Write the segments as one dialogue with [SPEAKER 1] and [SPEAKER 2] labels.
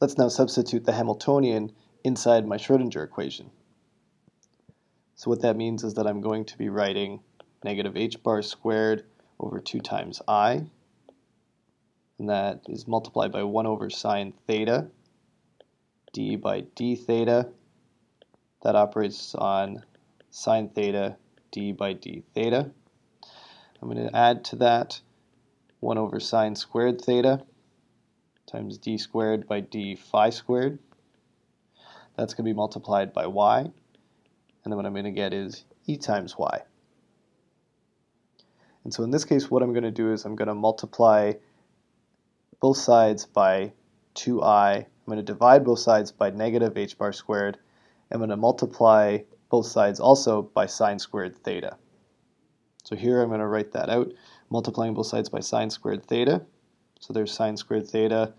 [SPEAKER 1] let's now substitute the Hamiltonian inside my Schrodinger equation. So what that means is that I'm going to be writing negative h bar squared over 2 times i, and that is multiplied by 1 over sine theta, d by d theta, that operates on sine theta, d by d theta. I'm going to add to that 1 over sine squared theta times d squared by d phi squared. That's going to be multiplied by y. And then what I'm going to get is e times y. And so in this case, what I'm going to do is I'm going to multiply both sides by 2i. I'm going to divide both sides by negative h bar squared. I'm going to multiply both sides also by sine squared theta. So here I'm going to write that out, multiplying both sides by sine squared theta. So there's sine squared theta,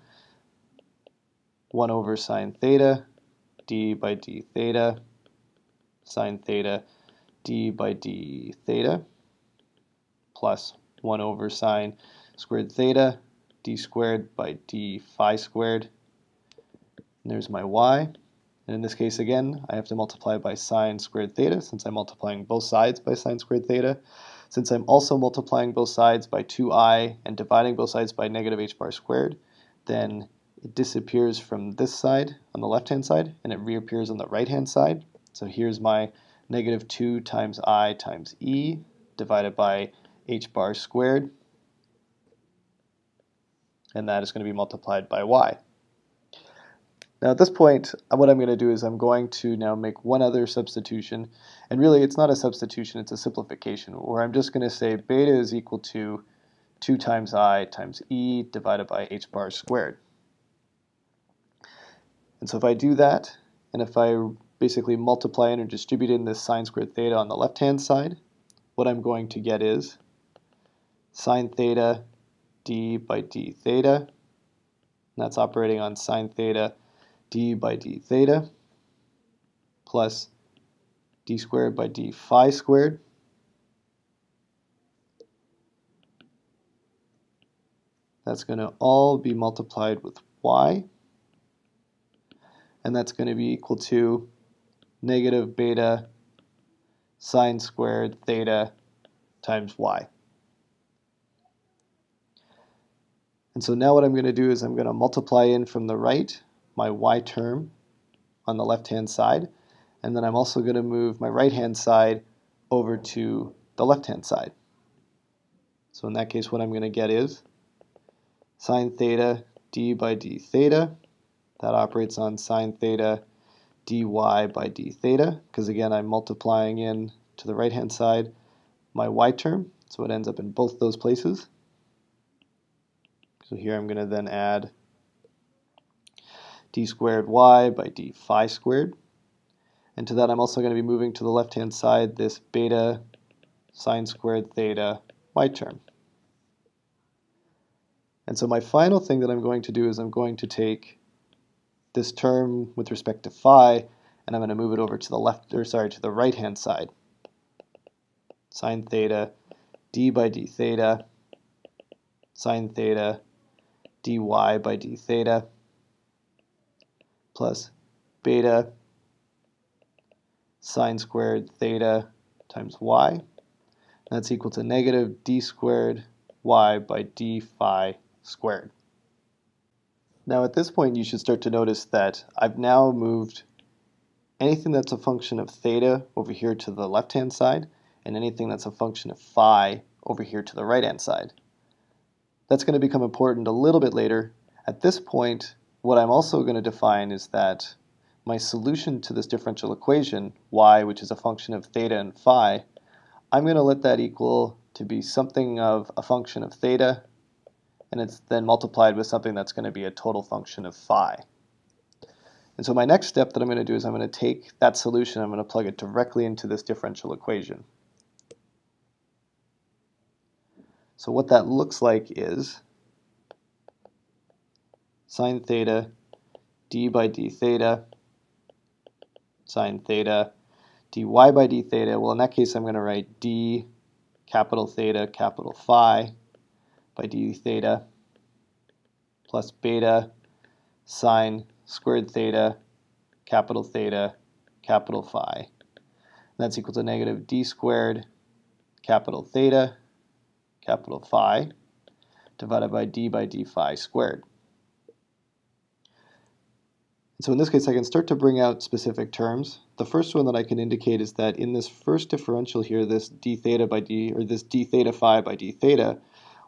[SPEAKER 1] 1 over sine theta, d by d theta, sine theta, d by d theta, plus 1 over sine squared theta, d squared by d phi squared. And there's my y. And in this case, again, I have to multiply by sine squared theta, since I'm multiplying both sides by sine squared theta. Since I'm also multiplying both sides by 2i and dividing both sides by negative h bar squared, then it disappears from this side on the left-hand side, and it reappears on the right-hand side. So here's my negative 2 times i times e divided by h bar squared, and that is going to be multiplied by y. Now at this point, uh, what I'm going to do is I'm going to now make one other substitution, and really it's not a substitution, it's a simplification, where I'm just going to say beta is equal to 2 times i times e divided by h bar squared. And so if I do that, and if I basically multiply in or distribute in this sine squared theta on the left-hand side, what I'm going to get is sine theta d by d theta, and that's operating on sine theta d by d theta plus d squared by d phi squared. That's going to all be multiplied with y. And that's going to be equal to negative beta sine squared theta times y. And so now what I'm going to do is I'm going to multiply in from the right my y term on the left-hand side. And then I'm also going to move my right-hand side over to the left-hand side. So in that case, what I'm going to get is sine theta d by d theta. That operates on sine theta dy by d theta, because again, I'm multiplying in to the right-hand side my y term, so it ends up in both those places. So here I'm going to then add d squared y by d phi squared. And to that I'm also going to be moving to the left-hand side this beta sine squared theta y term. And so my final thing that I'm going to do is I'm going to take this term with respect to phi and I'm going to move it over to the left or sorry to the right hand side. Sine theta d by d theta sine theta dy by d theta plus beta sine squared theta times y. That's equal to negative d squared y by d phi squared. Now at this point you should start to notice that I've now moved anything that's a function of theta over here to the left hand side and anything that's a function of phi over here to the right hand side. That's going to become important a little bit later. At this point what I'm also going to define is that my solution to this differential equation, y, which is a function of theta and phi, I'm going to let that equal to be something of a function of theta, and it's then multiplied with something that's going to be a total function of phi. And so my next step that I'm going to do is I'm going to take that solution, I'm going to plug it directly into this differential equation. So what that looks like is sine theta d by d theta sine theta dy by d theta. Well, in that case, I'm going to write d capital theta capital phi by d theta plus beta sine squared theta, capital theta, capital phi. That's equal to negative d squared, capital theta, capital phi, divided by d by d phi squared. So in this case, I can start to bring out specific terms. The first one that I can indicate is that in this first differential here, this d theta by d, or this d theta phi by d theta,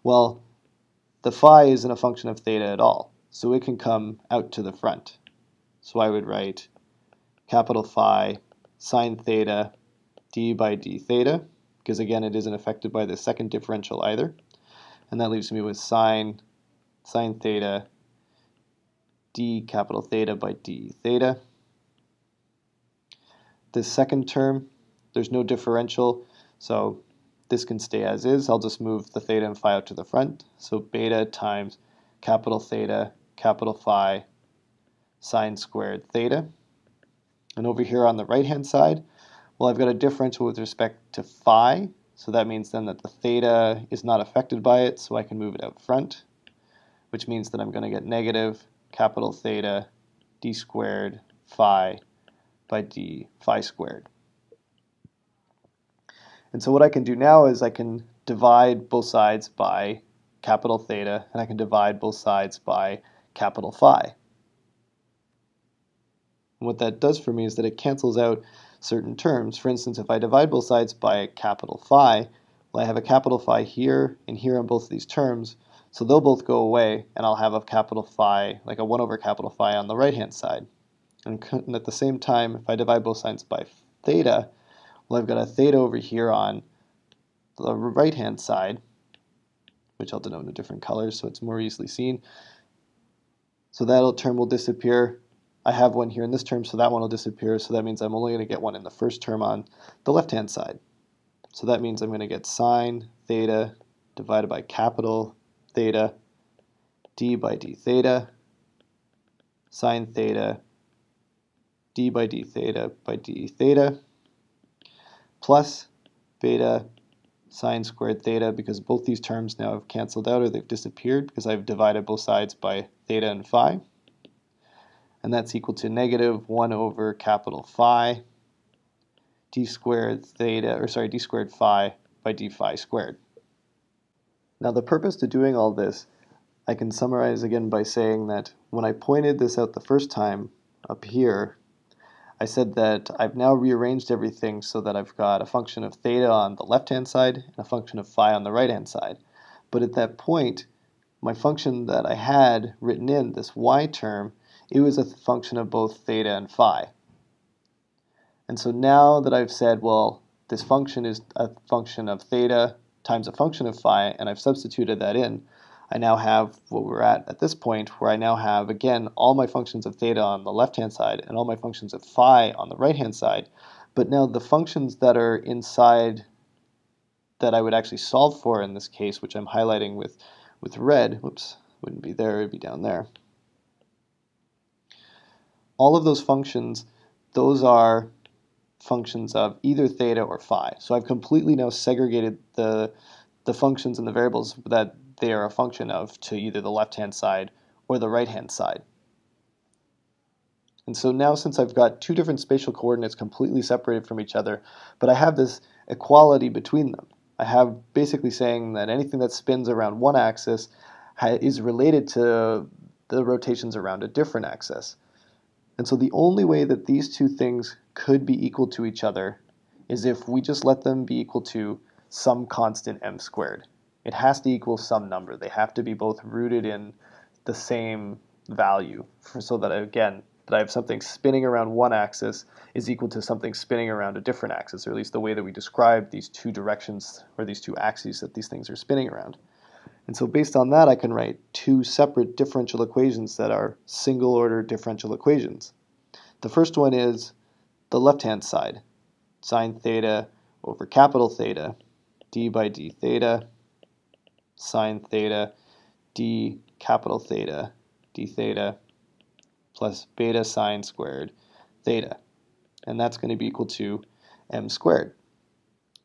[SPEAKER 1] well, the phi isn't a function of theta at all, so it can come out to the front. So I would write capital phi sine theta d by d theta, because again, it isn't affected by the second differential either. And that leaves me with sine, sine theta d capital theta by d theta. This second term, there's no differential, so this can stay as is. I'll just move the theta and phi out to the front. So beta times capital theta, capital phi, sine squared theta. And over here on the right-hand side, well, I've got a differential with respect to phi, so that means then that the theta is not affected by it, so I can move it out front, which means that I'm going to get negative capital theta d squared phi by d phi squared. And so what I can do now is I can divide both sides by capital theta, and I can divide both sides by capital phi. And what that does for me is that it cancels out certain terms. For instance, if I divide both sides by capital phi, well, I have a capital phi here and here on both of these terms, so they'll both go away, and I'll have a capital phi, like a 1 over capital phi on the right-hand side. And, at the same time, if I divide both sides by theta, well, I've got a theta over here on the right-hand side, which I'll denote in a different colors so it's more easily seen. So that term will disappear. I have one here in this term, so that one will disappear. So that means I'm only going to get one in the first term on the left-hand side. So that means I'm going to get sine theta divided by capital theta d by d theta sine theta d by d theta by d theta plus beta sine squared theta because both these terms now have canceled out or they've disappeared because I've divided both sides by theta and phi. And that's equal to negative 1 over capital phi d squared theta, or sorry, d squared phi by d phi squared. Now the purpose to doing all this, I can summarize again by saying that when I pointed this out the first time up here, I said that I've now rearranged everything so that I've got a function of theta on the left-hand side and a function of phi on the right-hand side. But at that point, my function that I had written in, this y term, it was a function of both theta and phi. And so now that I've said, well, this function is a function of theta times a function of phi, and I've substituted that in, I now have what we're at at this point, where I now have, again, all my functions of theta on the left-hand side and all my functions of phi on the right-hand side. But now the functions that are inside that I would actually solve for in this case, which I'm highlighting with, with red, whoops, wouldn't be there, it would be down there. All of those functions, those are functions of either theta or phi. So I've completely now segregated the, the functions and the variables that they are a function of to either the left-hand side or the right-hand side. And so now since I've got two different spatial coordinates completely separated from each other, but I have this equality between them. I have basically saying that anything that spins around one axis is related to the rotations around a different axis. And so the only way that these two things could be equal to each other is if we just let them be equal to some constant m squared. It has to equal some number. They have to be both rooted in the same value so that, again, that I have something spinning around one axis is equal to something spinning around a different axis, or at least the way that we describe these two directions or these two axes that these things are spinning around. And so based on that, I can write two separate differential equations that are single order differential equations. The first one is the left-hand side, sine theta over capital theta, d by d theta, sine theta, d capital theta, d theta, plus beta sine squared theta. And that's going to be equal to m squared.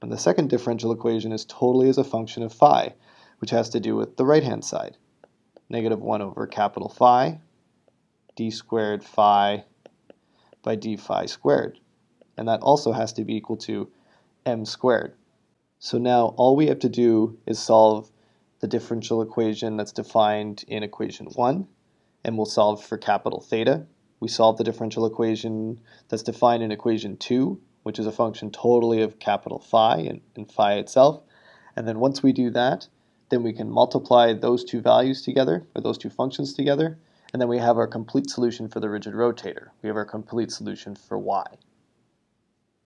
[SPEAKER 1] And the second differential equation is totally as a function of phi, which has to do with the right-hand side. Negative 1 over capital phi d squared phi by d phi squared. And that also has to be equal to m squared. So now all we have to do is solve the differential equation that's defined in equation 1, and we'll solve for capital theta. We solve the differential equation that's defined in equation 2, which is a function totally of capital phi and, and phi itself. And then once we do that, then we can multiply those two values together, or those two functions together, and then we have our complete solution for the rigid rotator. We have our complete solution for y.